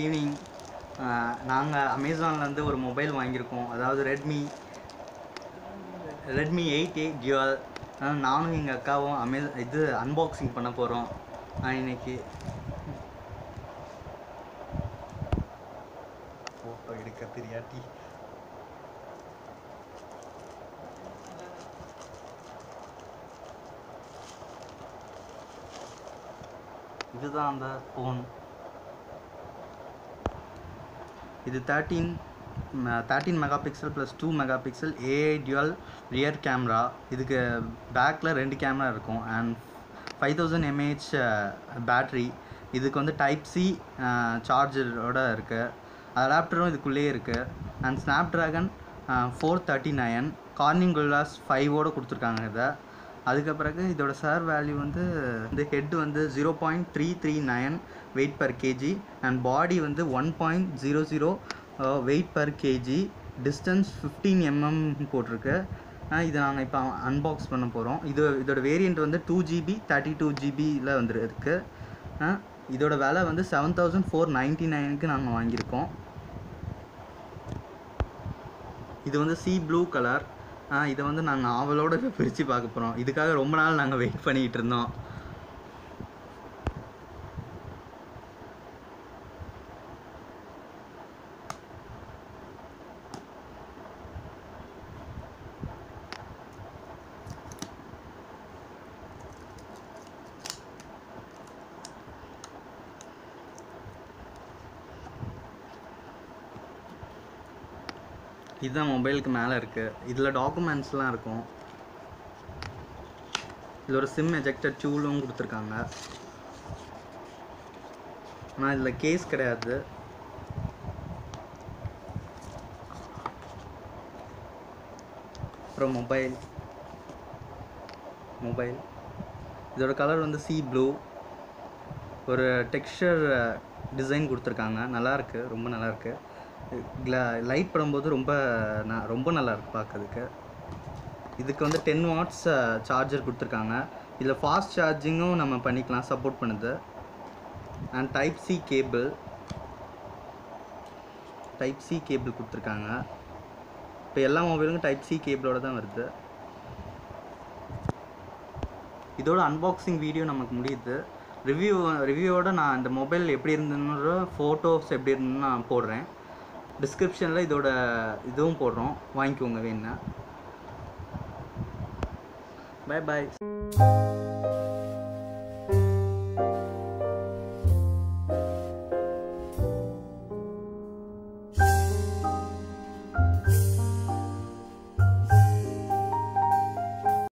Evening. நாங்கள் அமேசான்லேருந்து ஒரு mobile வாங்கியிருக்கோம். அதாவது Redmi Redmi eight eight dual நானும் எங்கள் அக்காவும் அமே இது அன்பாக்சிங் பண்ண போகிறோம் இன்னைக்கு. ஃபோட்டோ எடுக்க தெரியாட்டி இதுதான் அந்த ஃபோன் இது thirteen thirteen mega pixel plus two mega pixel AI dual rear camera இதுக்கு பேக்கில் ரெண்டு கேமரா இருக்கும். And five thousand mAh battery இதுக்கு வந்து டைப் சி சார்ஜரோட இருக்குது அடாப்டரும் இதுக்குள்ளேயே இருக்குது and Snapdragon four thirty nine Corning glass ஃபைவோடு கொடுத்துருக்காங்க இதை. அதுக்கு பிறகு இதோட சார் வேல்யூ வந்து இந்த ஹெட் வந்து zero point three three nine weight per kg and body வந்து one point zero zero weight per kg distance fifteen mm போட்டிருக்கு. இது இதை நாங்கள் இப்போ அன்பாக்ஸ் பண்ண போகிறோம் இது இதோட வேரியண்ட் வந்து டூ ஜிபி தேர்ட்டி டூ ஜிபியில் வந்துருக்கு. இதோட விலை வந்து செவன் தௌசண்ட் ஃபோர் நைன்ட்டி நைனுக்கு நாங்கள் வாங்கியிருக்கோம். இது வந்து சி ப்ளூ கலர் இதை வந்து நாங்கள் ஆவலோட பிரித்து பார்க்க போகிறோம் இதுக்காக ரொம்ப நாள் நாங்கள் வெயிட் பண்ணிக்கிட்டு இருந்தோம். இதுதான் மொபைலுக்கு மேலே இருக்குது இதில் டாக்குமெண்ட்ஸ்லாம் இருக்கும். இதில் ஒரு சிம் எஜெக்டர் டூலும் கொடுத்துருக்காங்க. ஆனால் இதில் கேஸ் கிடையாது. அப்புறம் மொபைல் மொபைல் இதோட கலர் வந்து சி ப்ளூ ஒரு டெக்ஸ்டர் டிசைன் கொடுத்துருக்காங்க. நல்லாயிருக்கு ரொம்ப நல்லாயிருக்கு லைட் படும்போது ரொம்ப நான் ரொம்ப நல்லா இருக்கு பார்க்கறதுக்கு இதுக்கு வந்து டென் வாட்ஸ் சார்ஜர் கொடுத்துருக்காங்க. இதில் ஃபாஸ்ட் சார்ஜிங்கும் நம்ம பண்ணிக்கலாம் சப்போர்ட் பண்ணுது. And type C cable type C cable கொடுத்துருக்காங்க. இப்போ எல்லா மொபைலுக்கும் டைப் சி கேபிளோட தான் வருது. இதோட அன்பாக்சிங் வீடியோ நமக்கு முடியுது. ரிவ்யூ ரிவ்யூவோட நான் இந்த மொபைல் எப்படி இருந்ததுன்ற ஃபோட்டோஸ் எப்படி இருந்ததுன்னு நான் போடுறேன். டிஸ்கிரிப்ஷனில் இதோட இதுவும் போடுறோம். வாங்கிக்கோங்க வேணுன்னா பாய் பாய்